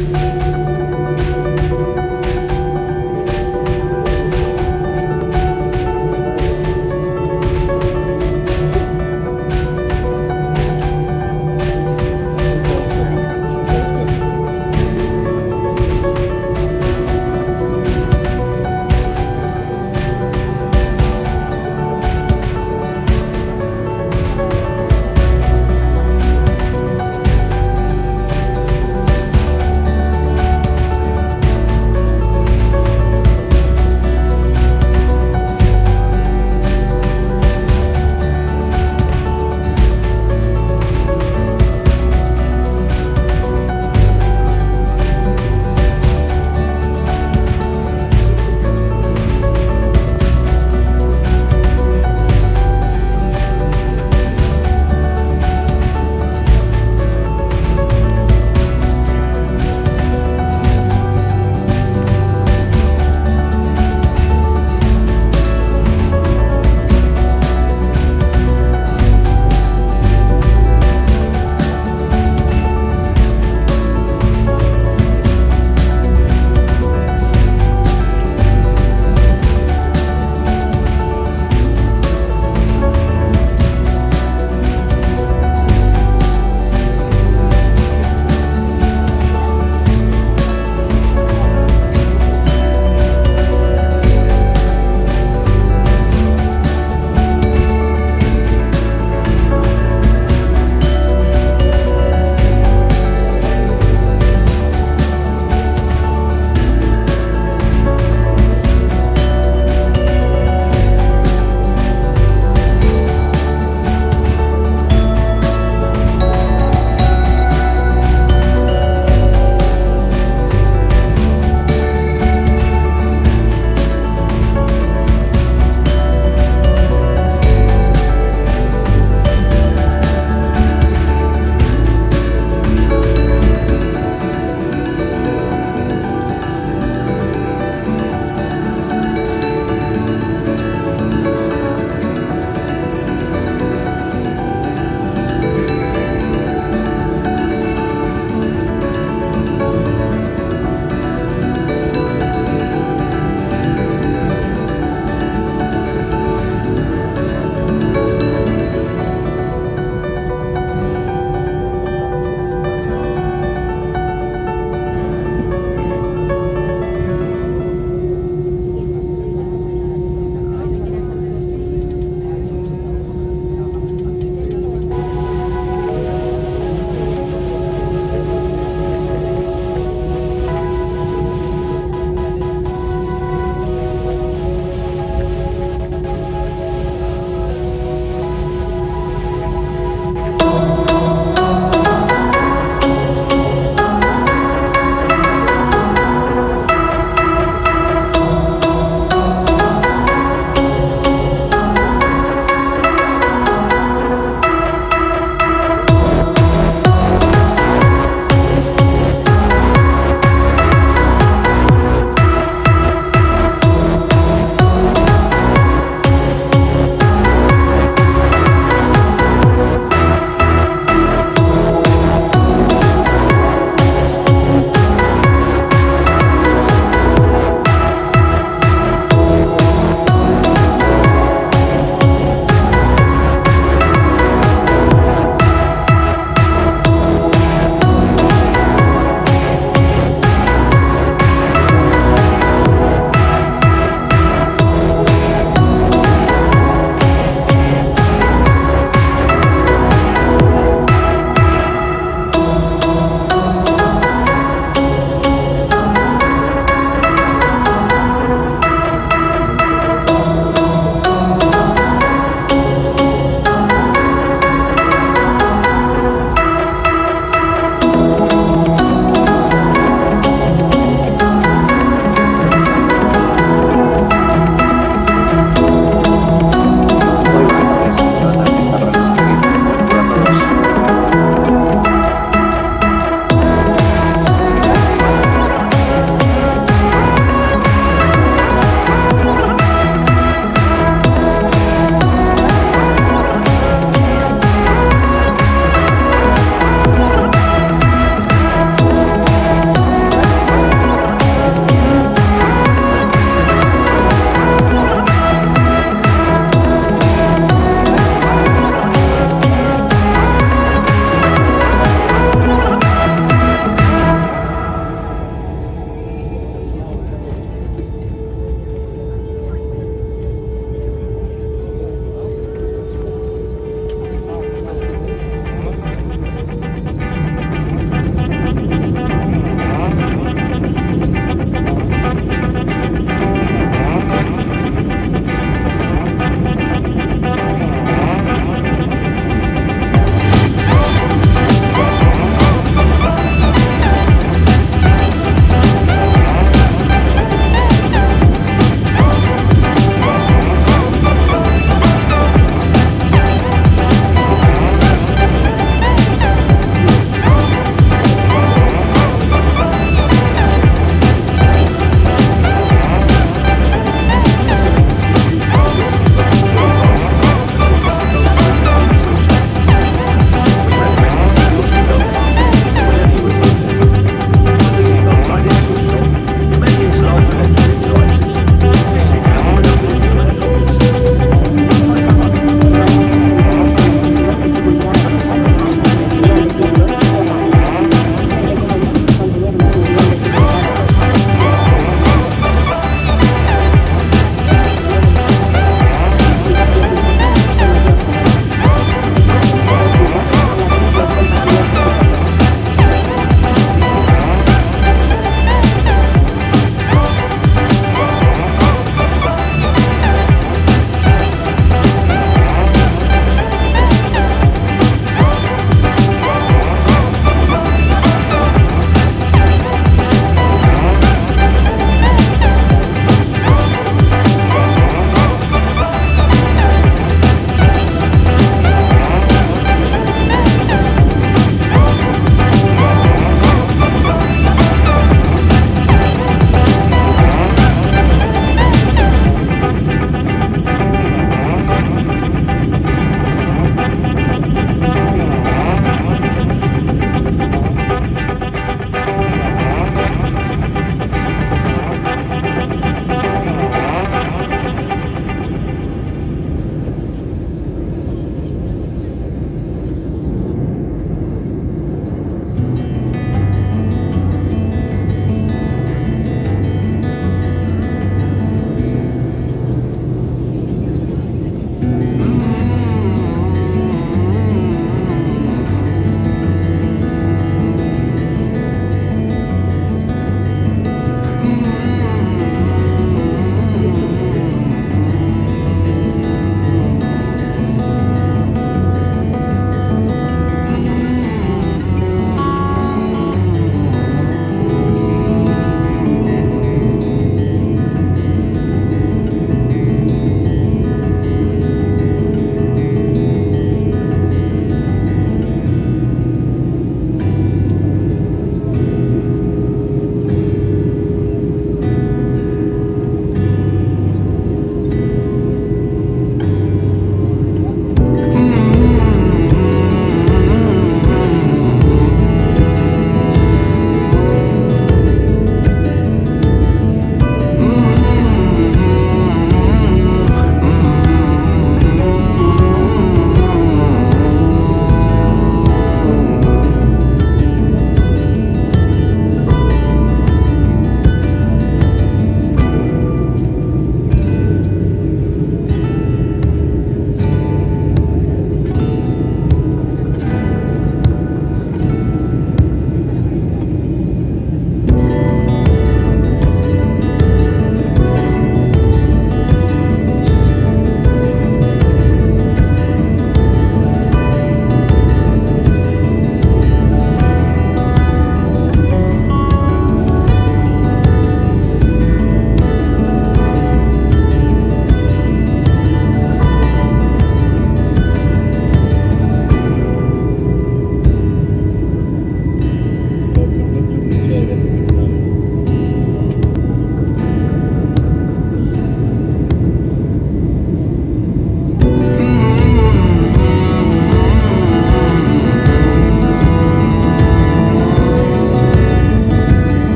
ആ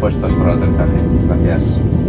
puestos por el aterrizaje. Gracias.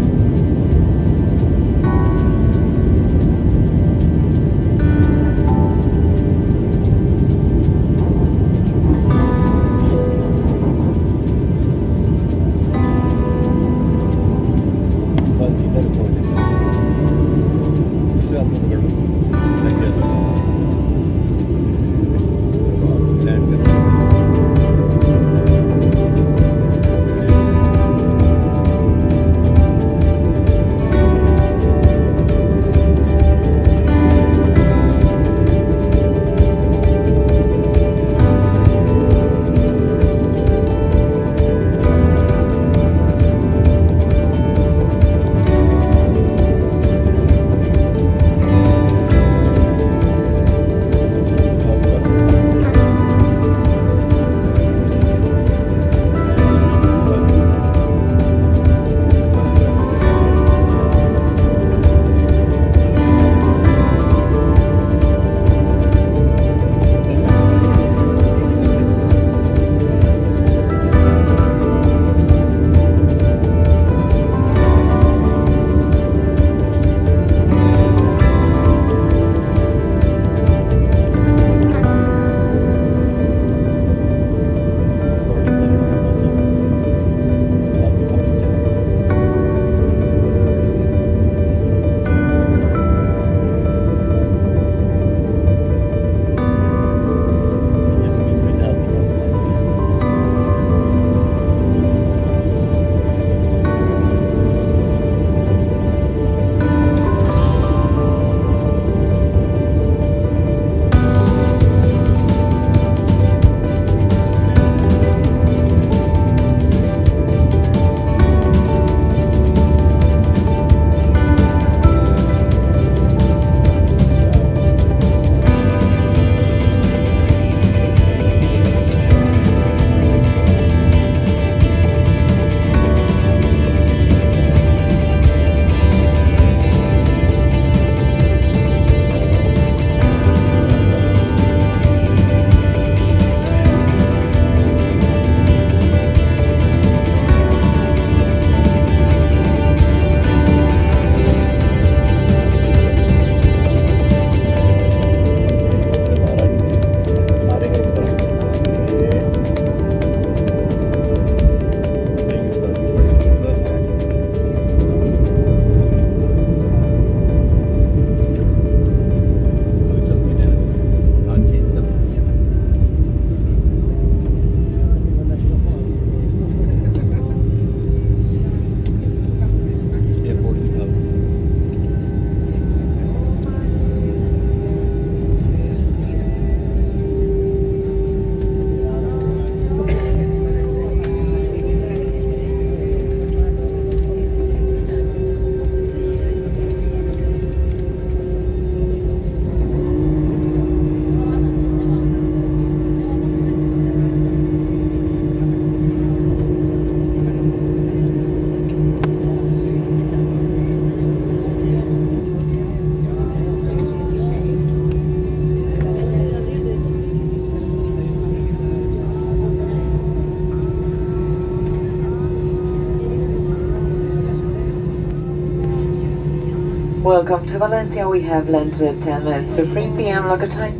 Welcome to Valencia. We have landed 10 minutes to 3 p.m. local time.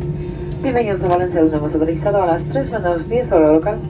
Bienvenidos a Valencia, donde hemos aterrizado a las 3 menos 10 hora local.